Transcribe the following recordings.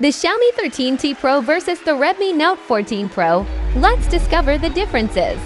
The Xiaomi 13T Pro versus the Redmi Note 14 Pro. Let's discover the differences.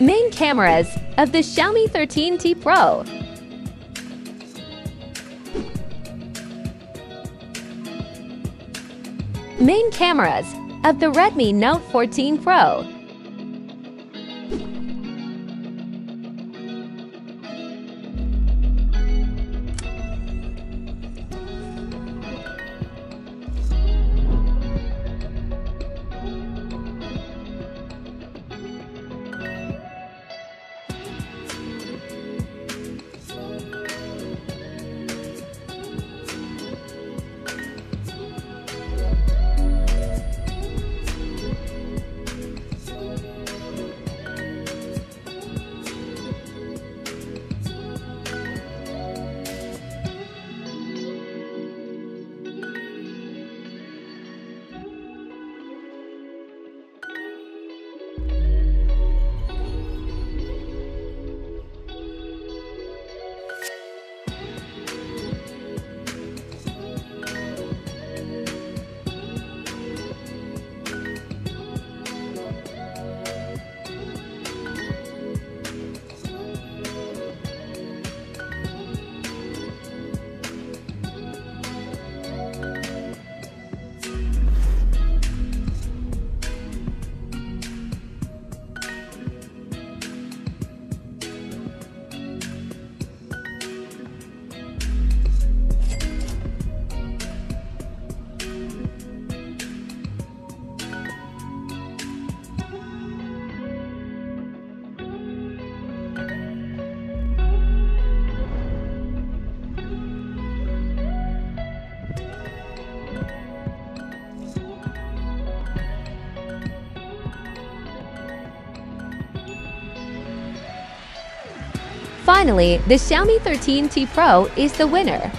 Main cameras of the Xiaomi 13T Pro. Main cameras of the Redmi Note 14 Pro. Finally, the Xiaomi 13T Pro is the winner.